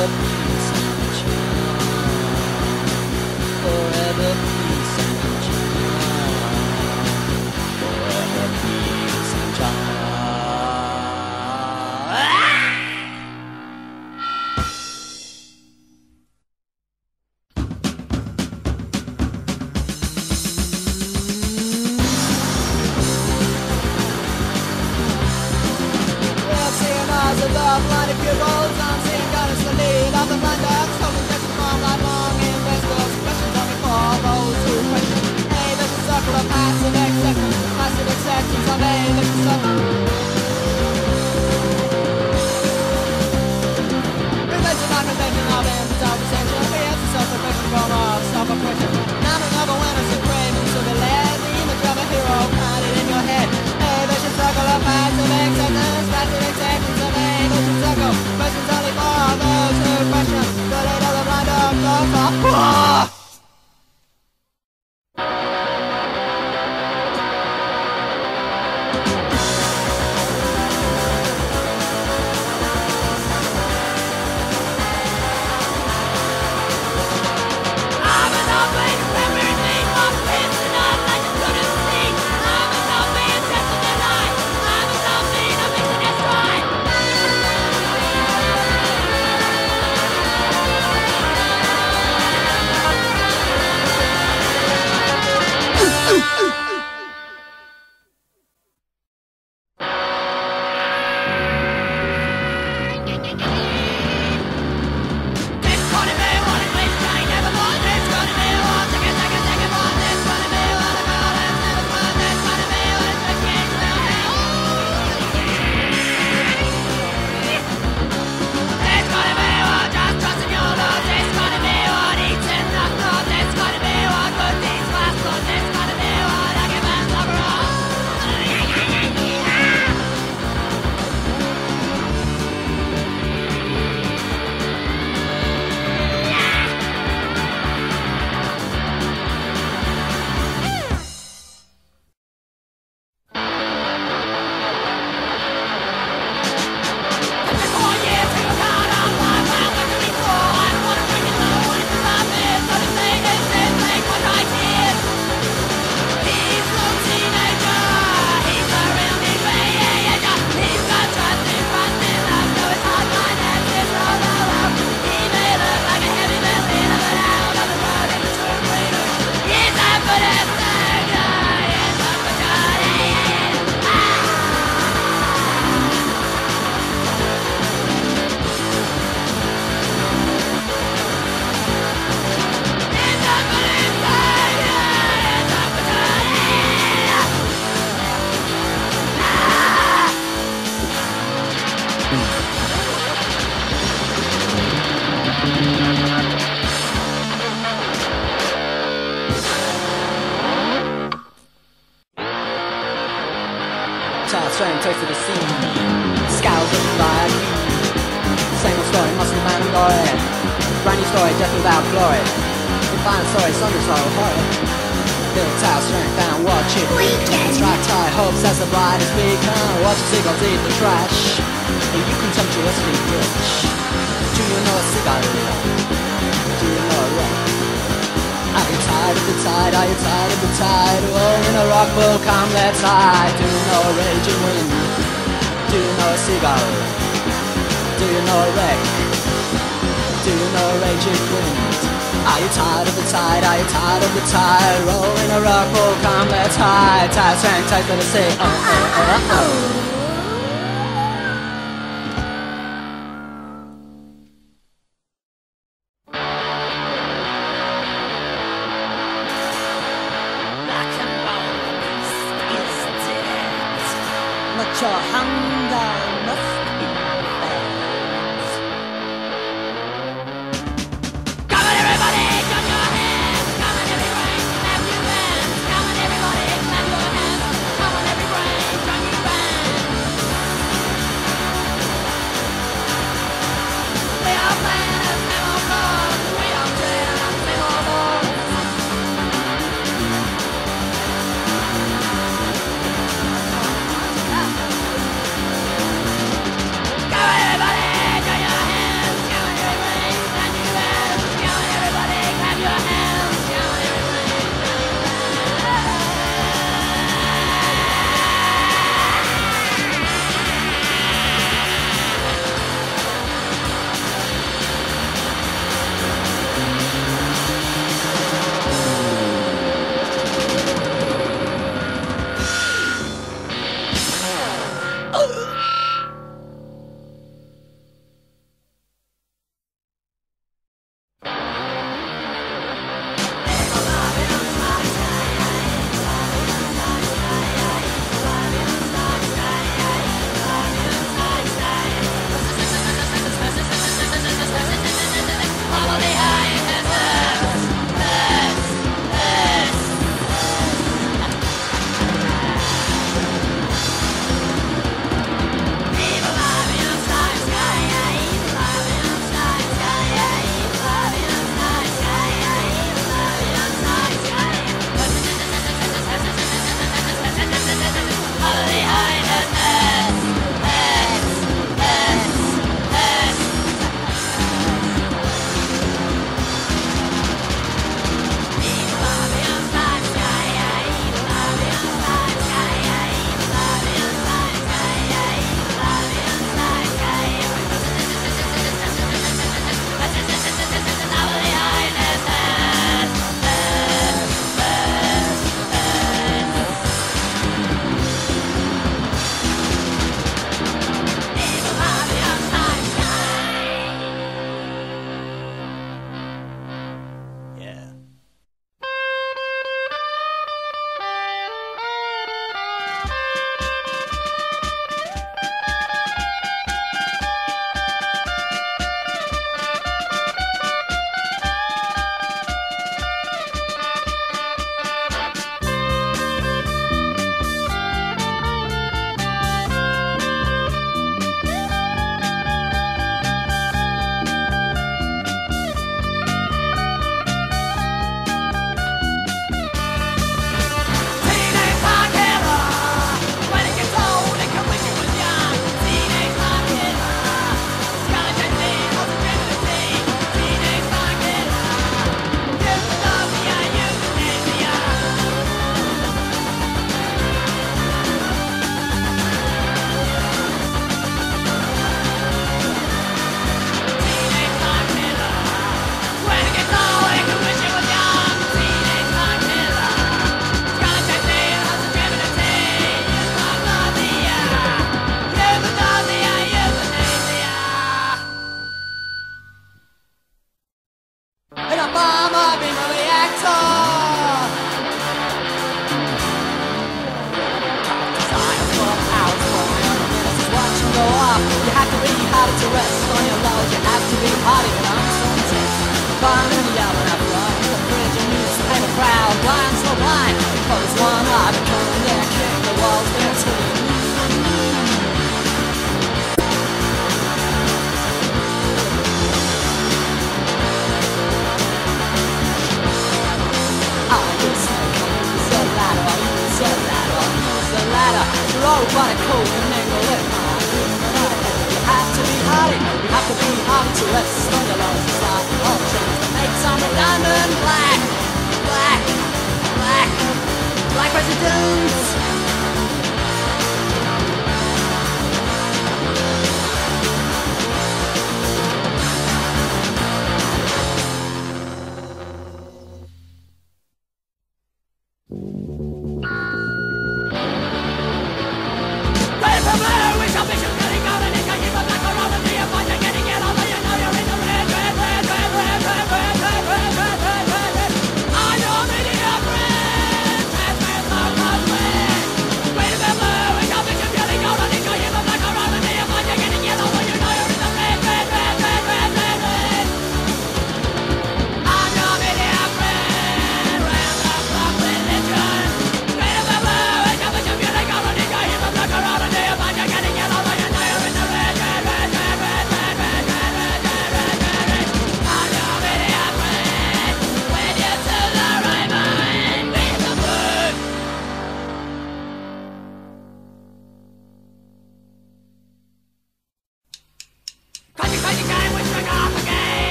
Forever peace and charm. Passive acceptance, passive acceptance of a vicious Child strength takes to the scene. Scowls looking like Same old story, muscle man and glory. Brand new story, death without glory. Defiant story, Sunday sorrow, horror. Build tower strength and watch it weaken. Strike tie hopes as the brightest beacon. Watch the seagulls eat the trash. And you contemptuously rich. Do you know a seagull? Tide? Are you tired of the tide? Oh, in a rock will come, let's hide. Do you know a raging wind? Do you know a seagull? Do you know a wreck? Do you know a raging wind? Are you tired of the tide? Are you tired of the tide? Roll in a rock will come, let's hide. Tide strength, tide to the sea. Oh, oh, oh, oh. Diamond